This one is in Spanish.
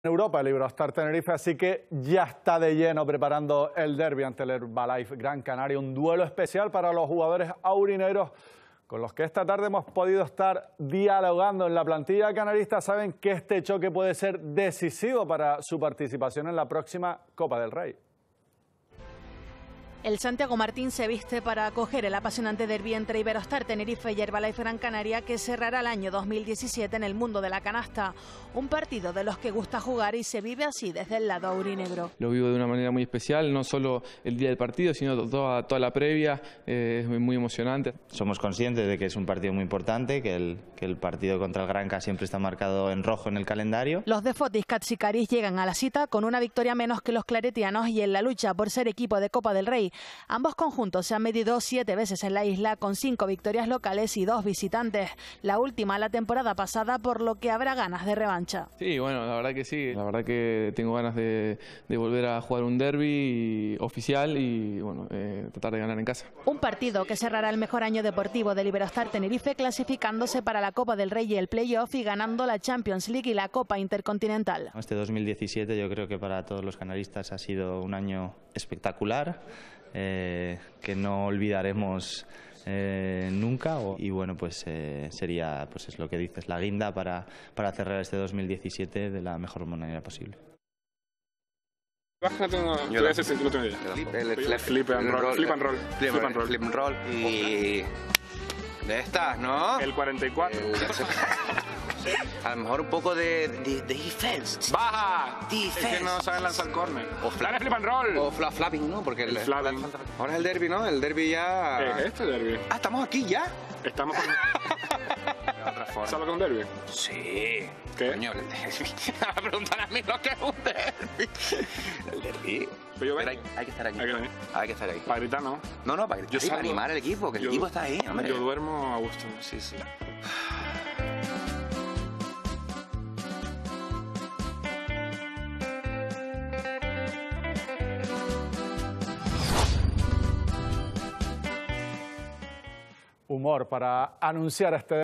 en Europa, el Iberostar Tenerife, así que ya está de lleno preparando el derby ante el Herbalife Gran Canaria, un duelo especial para los jugadores aurineros con los que esta tarde hemos podido estar dialogando en la plantilla canarista, saben que este choque puede ser decisivo para su participación en la próxima Copa del Rey. El Santiago Martín se viste para acoger el apasionante derbi entre Iberostar, Tenerife y Herbalife Gran Canaria que cerrará el año 2017 en el mundo de la canasta. Un partido de los que gusta jugar y se vive así desde el lado aurinegro. Lo vivo de una manera muy especial, no solo el día del partido, sino toda, toda la previa. Eh, es muy emocionante. Somos conscientes de que es un partido muy importante, que el, que el partido contra el Granca siempre está marcado en rojo en el calendario. Los de Fotis Catsicaris llegan a la cita con una victoria menos que los claretianos y en la lucha por ser equipo de Copa del Rey Ambos conjuntos se han medido siete veces en la isla con cinco victorias locales y dos visitantes. La última la temporada pasada, por lo que habrá ganas de revancha. Sí, bueno, la verdad que sí. La verdad que tengo ganas de, volver a jugar un derby oficial y bueno, eh, tratar de ganar en casa. Un partido que cerrará el mejor año deportivo del Iberostar Tenerife clasificándose para la Copa del Rey y el Playoff y ganando la Champions League y la Copa Intercontinental. Este 2017 yo creo que para todos los canaristas ha sido un año espectacular. Eh, que no olvidaremos eh, nunca y bueno pues eh, sería pues es lo que dices la guinda para, para cerrar este 2017 de la mejor manera posible. Yo flip, el flip, and roll. Flip and roll. Flip and roll. Flip and roll. Y. De estas, ¿no? El 44. A lo mejor un poco de, de, defense. ¡Baja! Defense. Es que no saben lanzar corner. O flap, flip and roll. O flapping, ¿no? Porque el, el flapping. Ahora es el derby, ¿no? El derby ya... ¿Qué es este derby? Ah, ¿estamos aquí ya? Estamos con... de otra forma. ¿Sabes con derby? Sí. ¿Qué? Coño, el derby. Me preguntan a mí lo que es un derby. El derby. Pero, Pero hay, hay, que estar aquí. Hay que venir. Hay que estar aquí. Para gritar, ¿no? No, no, para gritar. Yo sí, para animar al equipo, que el equipo está ahí, hombre. Yo duermo a gusto. Sí, sí. humor para anunciar este